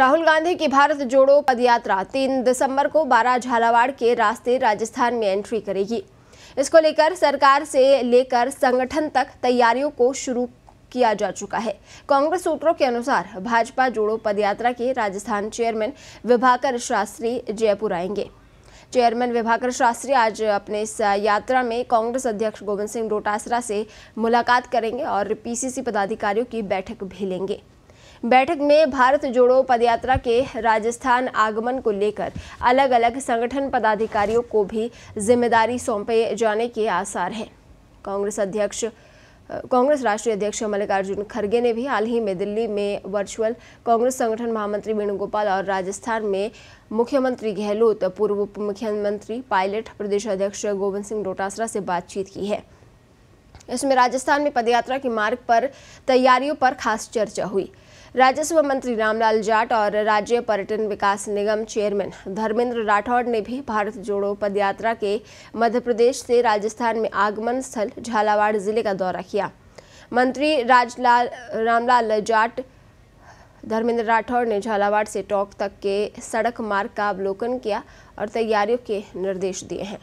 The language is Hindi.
राहुल गांधी की भारत जोड़ो पदयात्रा तीन दिसंबर को बारह झालावाड़ के रास्ते राजस्थान में एंट्री करेगी। इसको लेकर सरकार से लेकर संगठन तक तैयारियों को शुरू किया जा चुका है। कांग्रेस सूत्रों के अनुसार भाजपा जोड़ो पदयात्रा के राजस्थान चेयरमैन विभाकर शास्त्री जयपुर आएँगे। चेयरमैन विभाकर शास्त्री आज अपने इस यात्रा में कांग्रेस अध्यक्ष गोविंद सिंह डोटासरा से मुलाकात करेंगे और पीसीसी पदाधिकारियों की बैठक भी लेंगे। बैठक में भारत जोड़ो पदयात्रा के राजस्थान आगमन को लेकर अलग अलग संगठन पदाधिकारियों को भी ज़िम्मेदारी सौंपे जाने के आसार हैं। कांग्रेस अध्यक्ष, कांग्रेस राष्ट्रीय अध्यक्ष मल्लिकार्जुन खड़गे ने भी हाल ही में दिल्ली में वर्चुअल कांग्रेस संगठन महामंत्री वेणुगोपाल और राजस्थान में मुख्यमंत्री गहलोत, पूर्व उप मुख्यमंत्री पायलट प्रदेश अध्यक्ष गोविंद सिंह डोटासरा से बातचीत की है। इसमें राजस्थान में पदयात्रा के मार्ग पर तैयारियों पर खास चर्चा हुई। राजस्व मंत्री रामलाल जाट और राज्य पर्यटन विकास निगम चेयरमैन धर्मेंद्र राठौड़ ने भी भारत जोड़ो पदयात्रा के मध्य प्रदेश से राजस्थान में आगमन स्थल झालावाड़ ज़िले का दौरा किया। मंत्री राजलाल, रामलाल जाट, धर्मेंद्र राठौड़ ने झालावाड़ से टोंक तक के सड़क मार्ग का अवलोकन किया और तैयारियों के निर्देश दिए हैं।